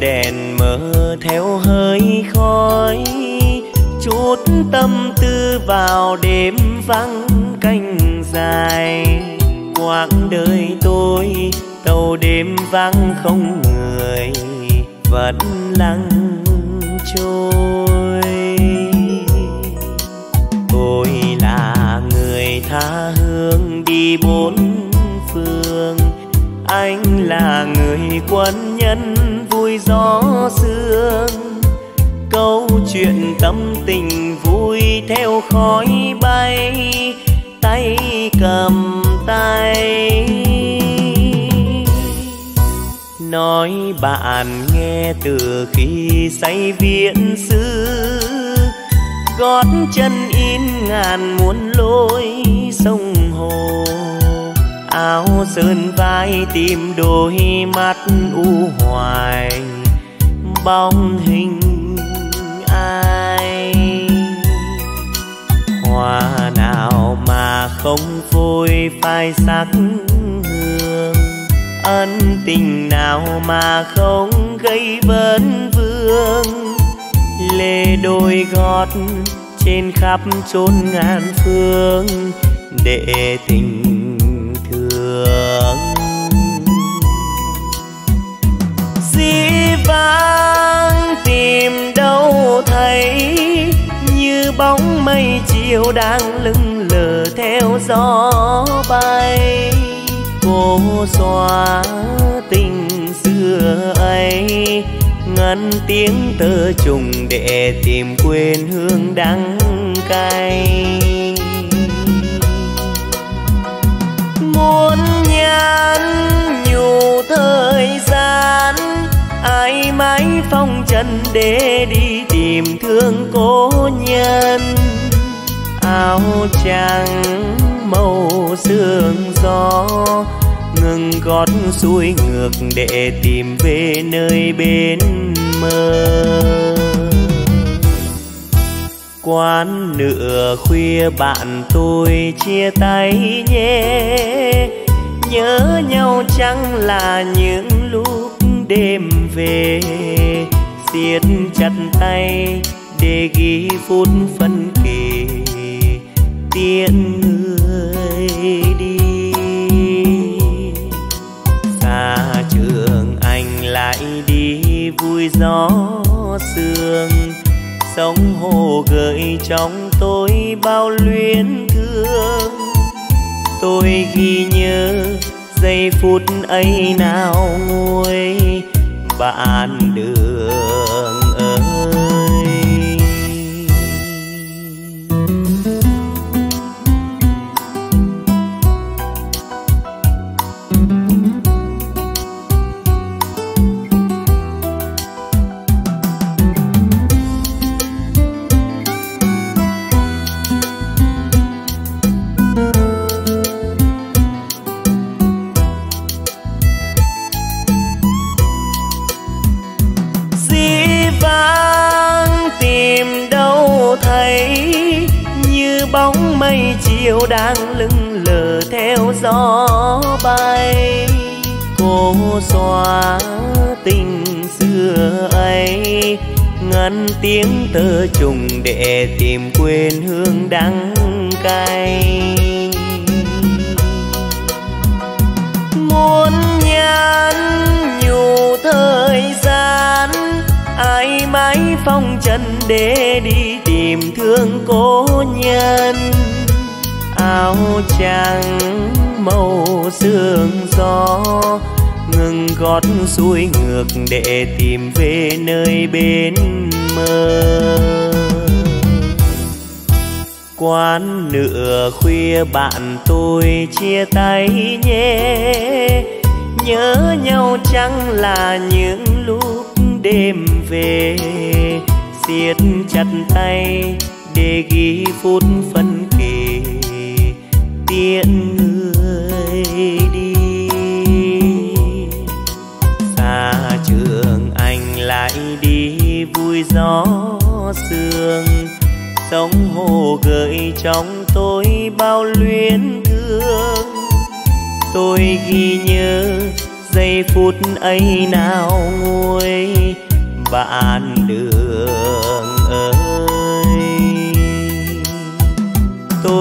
đèn mờ theo hơi khói, chút tâm tư vào đêm vắng canh dài. Quãng đời tôi, tàu đêm vắng không người, vẫn lặng trôi. Tôi là người tha hương đi bốn phương, anh là người quân nhân gió sương. Câu chuyện tâm tình vui theo khói bay, tay cầm tay. Nói bạn nghe từ khi say viễn xứ, gót chân in ngàn muôn lối sông hồ áo sơn vai tìm đôi mắt u hoài. Bóng hình ai? Hoa nào mà không phôi phai sắc hương? Ân tình nào mà không gây vấn vương? Lê đôi gót trên khắp chốn ngàn phương, để tình đường. Dĩ vang tìm đâu thấy, như bóng mây chiều đang lưng lờ theo gió bay. Cô xóa tình xưa ấy, ngăn tiếng tơ trùng để tìm quên hương đắng cay. Gian nhủ thời gian, ai mãi phong trần để đi tìm thương cố nhân. Áo trắng màu sương gió, ngừng gót xuôi ngược để tìm về nơi bên mơ. Quán nửa khuya bạn tôi chia tay nhé nhớ nhau chẳng là những lúc đêm về? Siết chặt tay để ghi phút phân kỳ. Tiễn người đi. Xa trường anh lại đi vui gió sương. Sông hồ gợi trong tôi bao luyến thương tôi ghi nhớ giây phút ấy nào nguôi. Bạn đưa chân để đi tìm thương cố nhân. Áo trắng màu sương gió ngừng gót xuôi ngược để tìm về nơi bên mơ. Quán nửa khuya bạn tôi chia tay nhé. Nhớ nhau chẳng là những lúc đêm về? Siết chặt tay để ghi phút phân kỳ. Tiễn người đi. Xa trường anh lại đi vui gió sương. Sông hồ gợi trong tôi bao luyến thương. Tôi ghi nhớ giây phút ấy nào nguôi. Bạn đường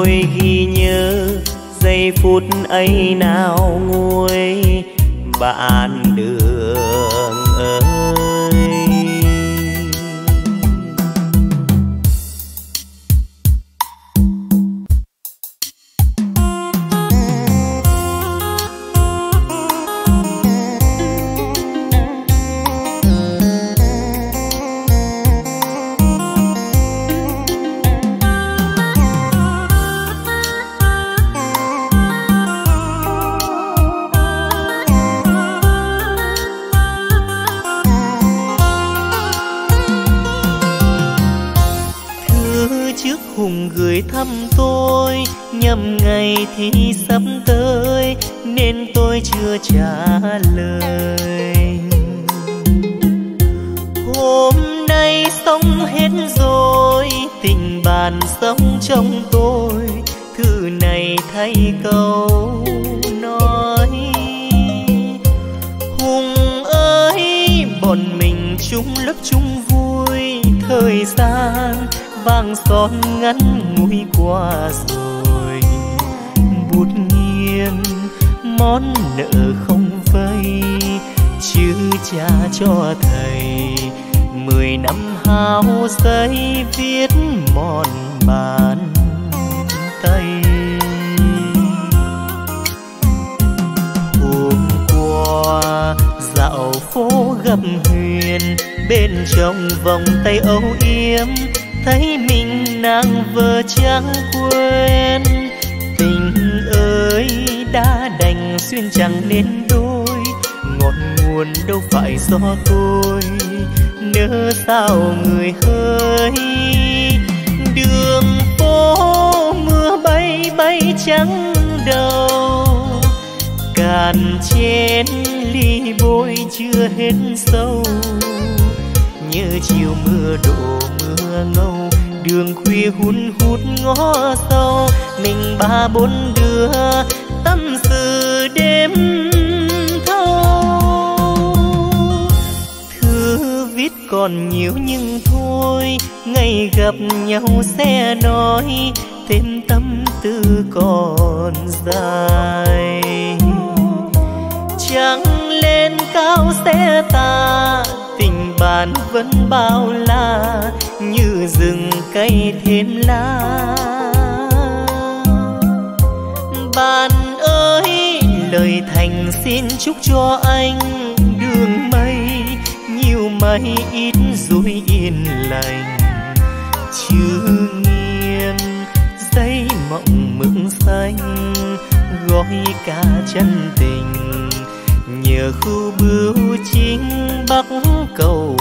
tôi ghi nhớ giây phút ấy nào nguôi bạn kỳ thi sắp tới, nên tôi chưa trả lời. Hôm nay xong hết rồi, tình bạn sống trong tôi. Thư này thay câu nói. Hùng ơi, bọn mình chung lớp chung vui. Thời gian vàng son ngắn ngủi qua rồi. món nợ không vây chứ cha cho thầy. Mười năm hao giấy viết mòn bàn tay. Hôm qua dạo phố gặp huyền, bên trong vòng tay âu yếm, thấy mình nàng vừa chẳng quên. Tình duyên chẳng nên đôi ngọn nguồn đâu phải do tôi. Nỡ sao người hơi đường phố mưa bay bay trắng đầu. Cạn chén ly bôi chưa hết sâu, nhớ chiều mưa đổ mưa ngâu, đường khuya hun hút ngõ sâu mình ba bốn đứa tâm sự đêm thâu. Thư viết còn nhiều nhưng thôi, ngày gặp nhau sẽ nói thêm tâm tư còn dài. Trăng lên cao sẽ ta tình bạn vẫn bao la, như rừng cây thêm lá. Bạn xin chúc cho anh đường mây, nhiều mây ít rồi yên lành. Chưa nghiêng dây mộng mực xanh, gói cả chân tình. Nhờ khu bưu chính bắc cầu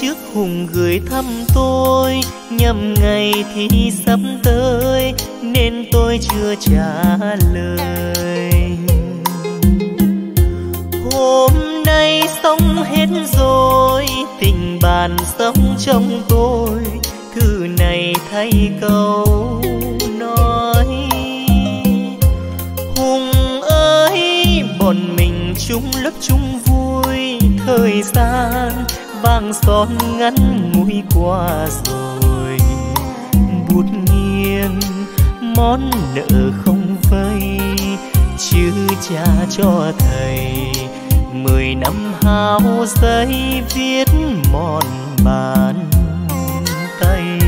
trước hùng gửi thăm tôi. Nhầm ngày thì sắp tới, nên tôi chưa trả lời. Hôm nay xong hết rồi, tình bạn sống trong tôi. Thư này thay câu nói. Hùng ơi, bọn mình chung lớp chung vui, thời gian vàng son ngắn ngủi qua rồi. Bút nghiêng, món nợ không vây chứ cha cho thầy. Mười năm hao giấy viết mòn bàn tay.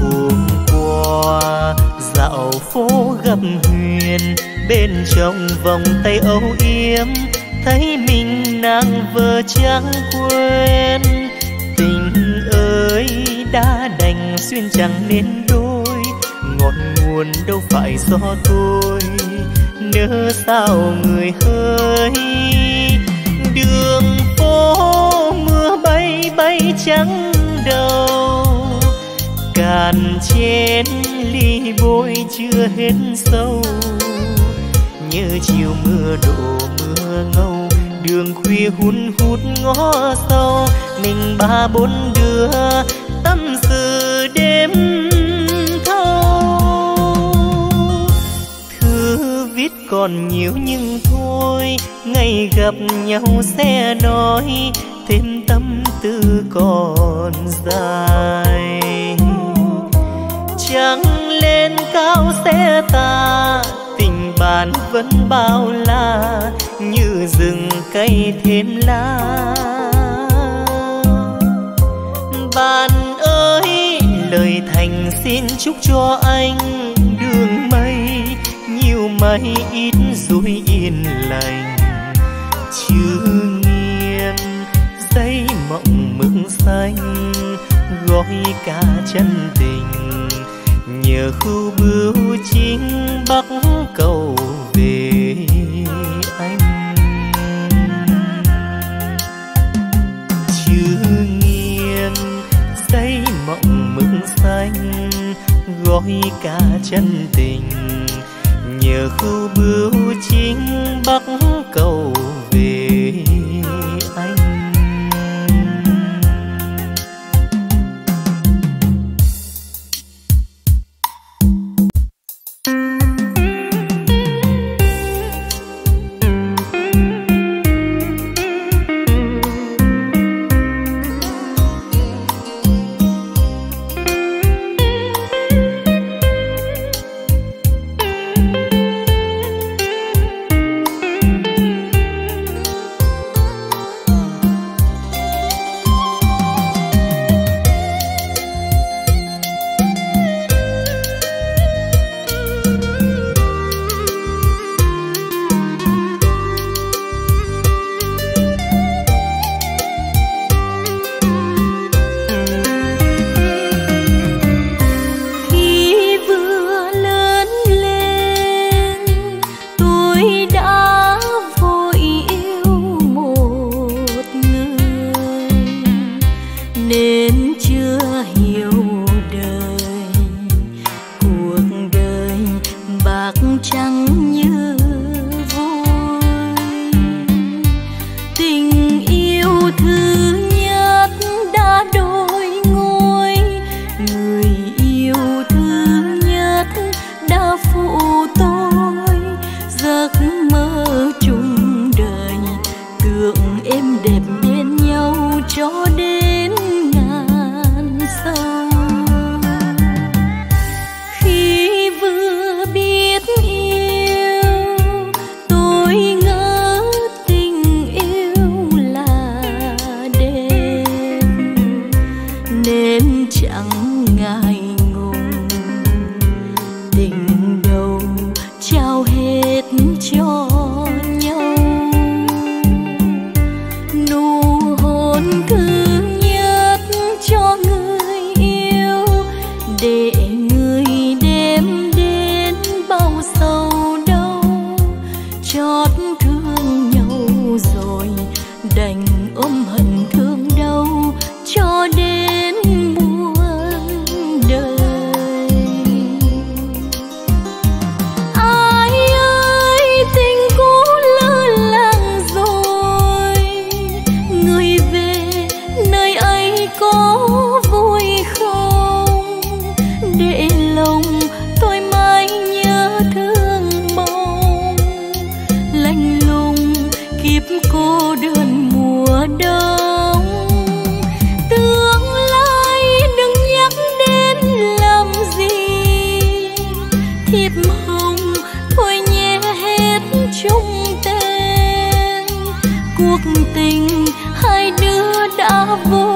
Hôm qua dạo phố gặp huyền, bên trong vòng tay âu yếm thấy mình nàng vợ chẳng quên. Tình ơi, đã đành duyên chẳng nên đôi ngọn nguồn đâu phải do tôi. Nỡ sao người hơi đường phố mưa bay bay trắng đầu. Càn trên ly bôi chưa hết sâu nhớ chiều mưa đổ mưa ngâu. Đường khuya hun hút ngõ sâu mình ba bốn đứa tâm sự đêm thâu. Thư viết còn nhiều nhưng thôi, ngày gặp nhau sẽ nói, thêm tâm tư còn dài. Trăng lên cao sẽ ta bạn vẫn bao la, như rừng cây thêm lá bạn ơi, lời thành xin chúc cho anh đường mây, nhiều mây ít rồi yên lành. Chưa nghiêng dây mộng mừng xanh, gói cả chân tình nhờ khu bưu chính bắc cầu về anh. Chưa nghiêng xây mộng mực xanh, gói cả chân tình. Nhờ khu bưu chính bắc cầu favor.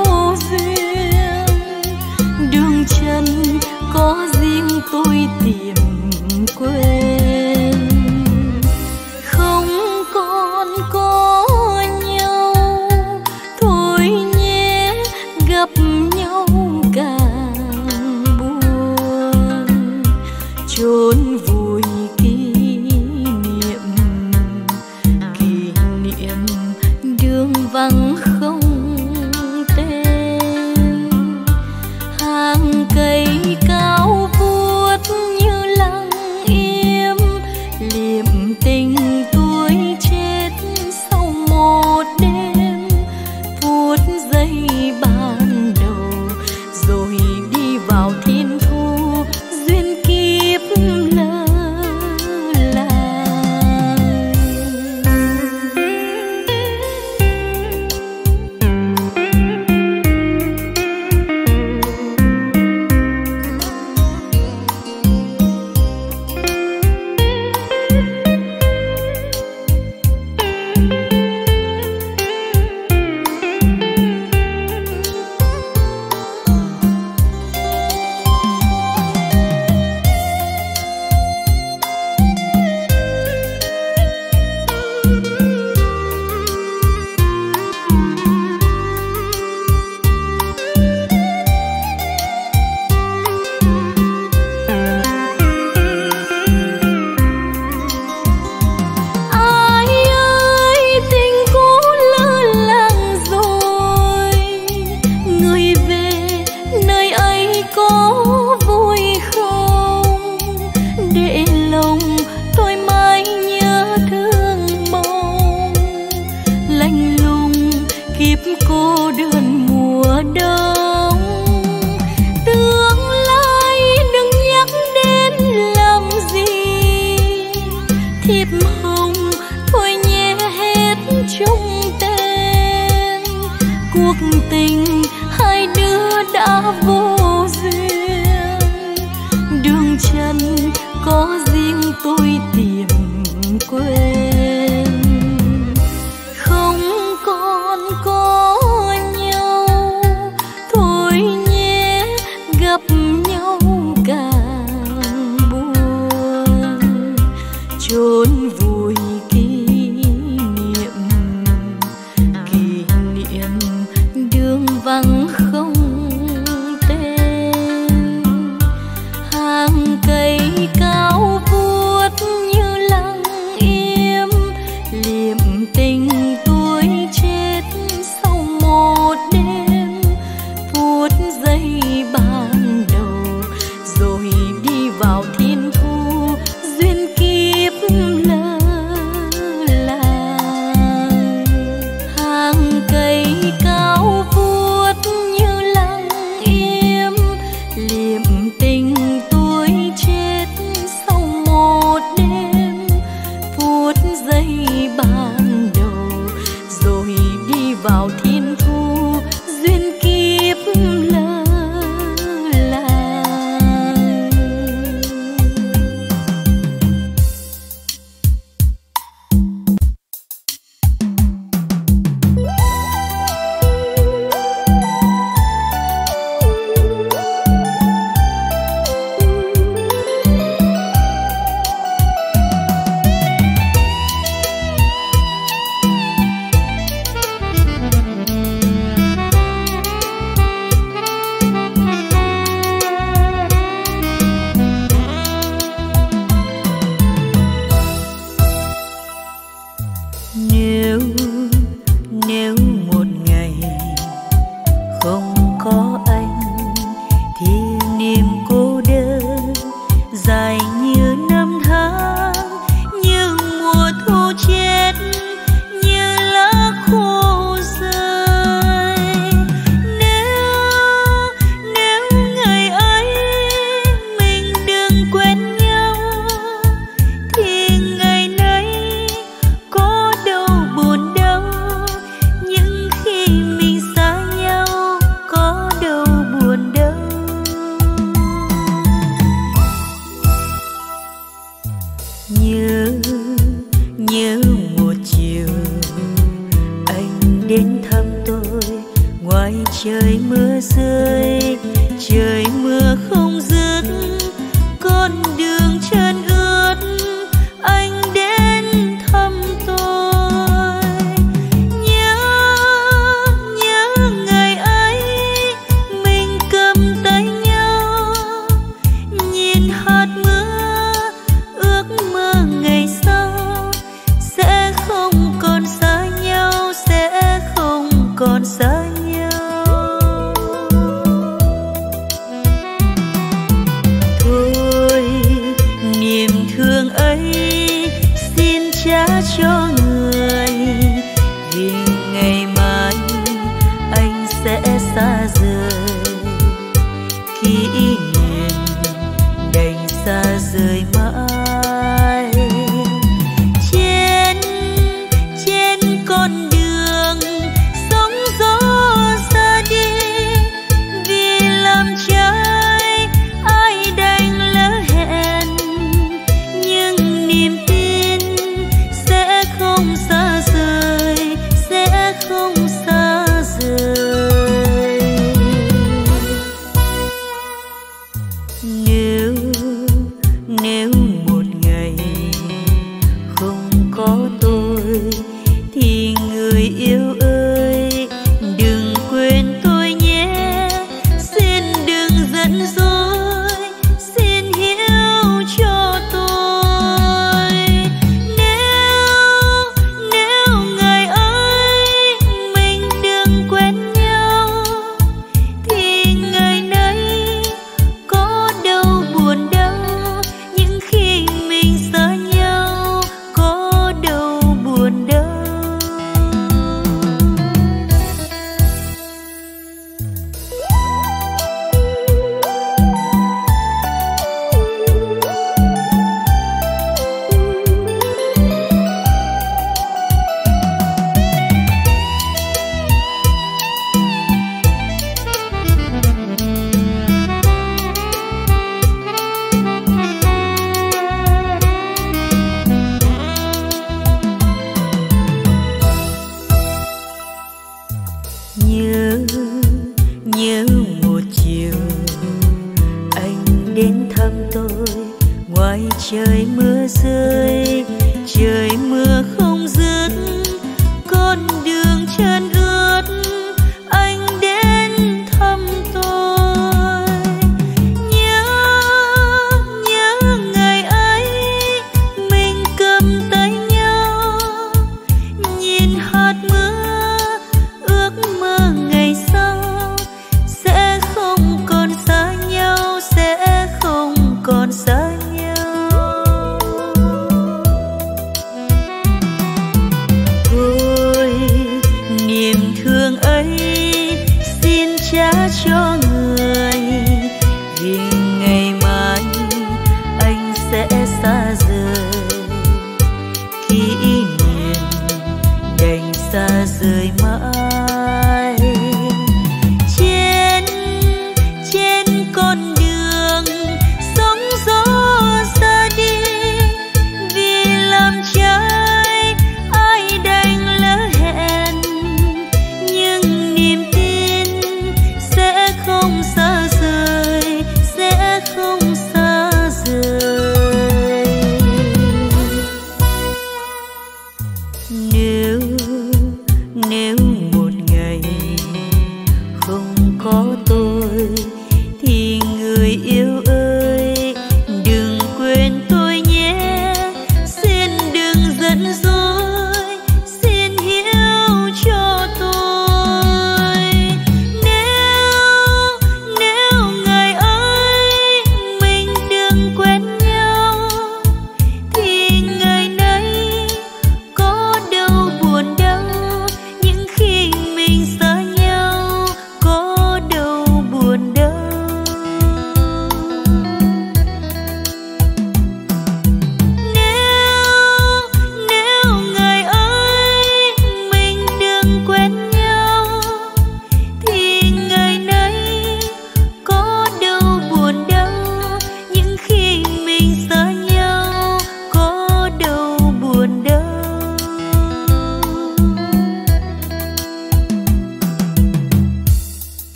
Rời. Khi niệm đành xa rời